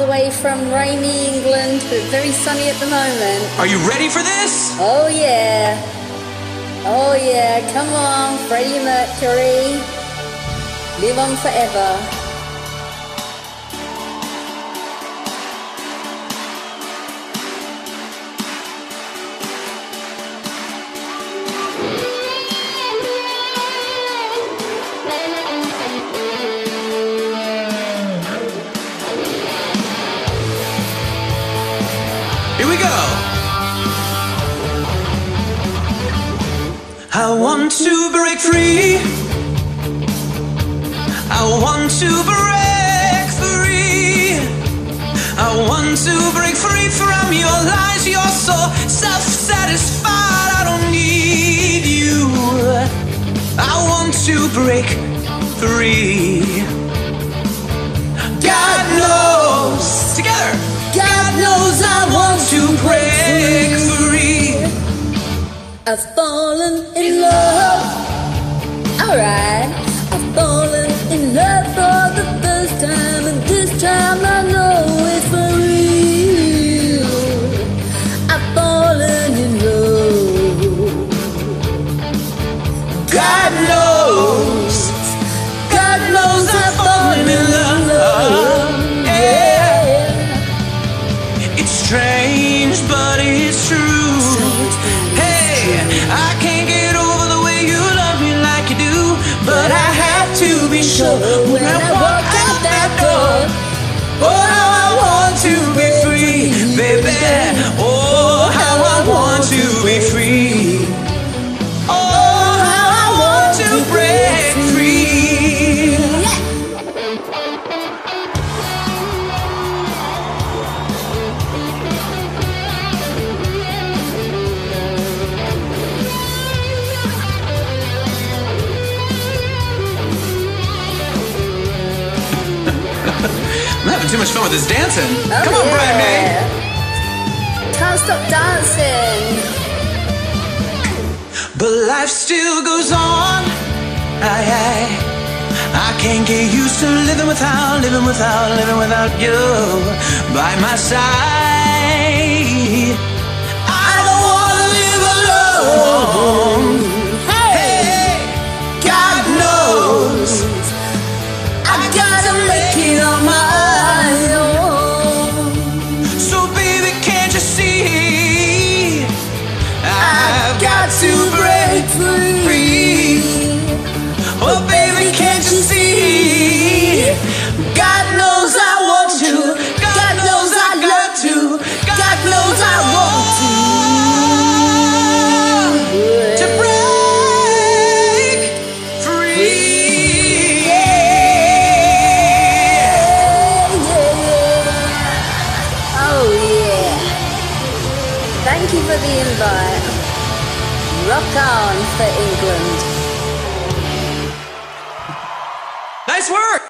the way from rainy England, but very sunny at the moment. Are you ready for this? Oh yeah. Oh yeah, come on, Freddie Mercury. Live on forever. I want to break free. I want to break free. I want to break free from your lies. You're so self satisfied. I don't need you. I want to break free. God knows. Together. God knows I want to break free. I've fallen in sure when I walk out that door. Oh, I want to be free, baby. Having too much fun with this dancing. Oh, Come on, Brian May. yeah. Can't stop dancing. But life still goes on. I, I, I can't get used to living without, living without, living without you by my side. Rock on for England. Nice work.